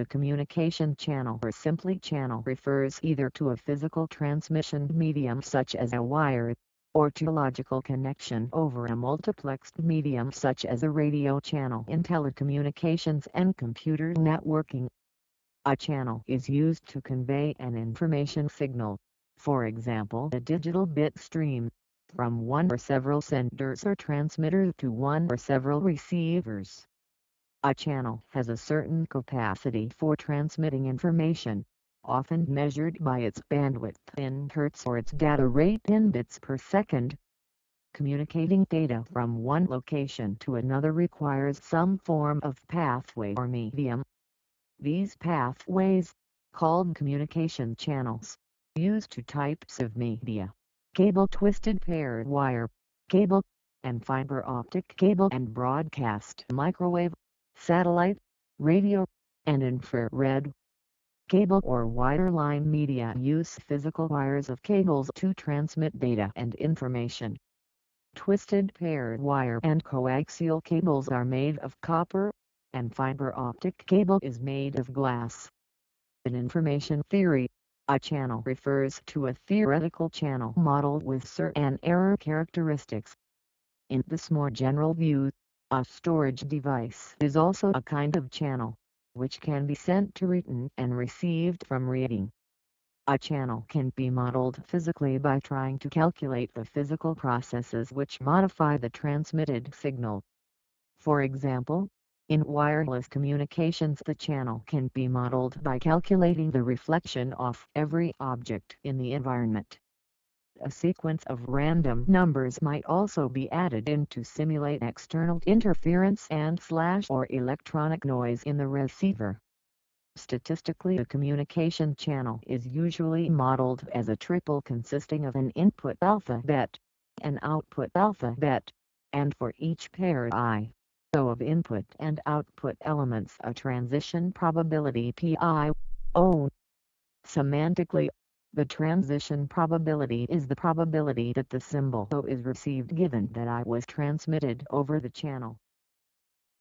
A communication channel or simply channel refers either to a physical transmission medium such as a wire, or to a logical connection over a multiplexed medium such as a radio channel in telecommunications and computer networking. A channel is used to convey an information signal, for example a digital bit stream, from one or several senders or transmitters to one or several receivers. A channel has a certain capacity for transmitting information, often measured by its bandwidth in hertz or its data rate in bits per second. Communicating data from one location to another requires some form of pathway or medium. These pathways, called communication channels, use two types of media, cable twisted pair wire, cable, and fiber optic cable and broadcast microwave satellite, radio, and infrared. Cable or wireline media use physical wires of cables to transmit data and information. Twisted pair wire and coaxial cables are made of copper, and fiber optic cable is made of glass. In information theory, a channel refers to a theoretical channel model with certain error characteristics. In this more general view, a storage device is also a kind of channel, which can be sent to written and received from reading. A channel can be modeled physically by trying to calculate the physical processes which modify the transmitted signal. For example, in wireless communications the channel can be modeled by calculating the reflection off every object in the environment. A sequence of random numbers might also be added in to simulate external interference and slash or electronic noise in the receiver. Statistically a communication channel is usually modeled as a triple consisting of an input alphabet, an output alphabet, and for each pair I, O of input and output elements a transition probability PI, O. Semantically the transition probability is the probability that the symbol O is received given that I was transmitted over the channel.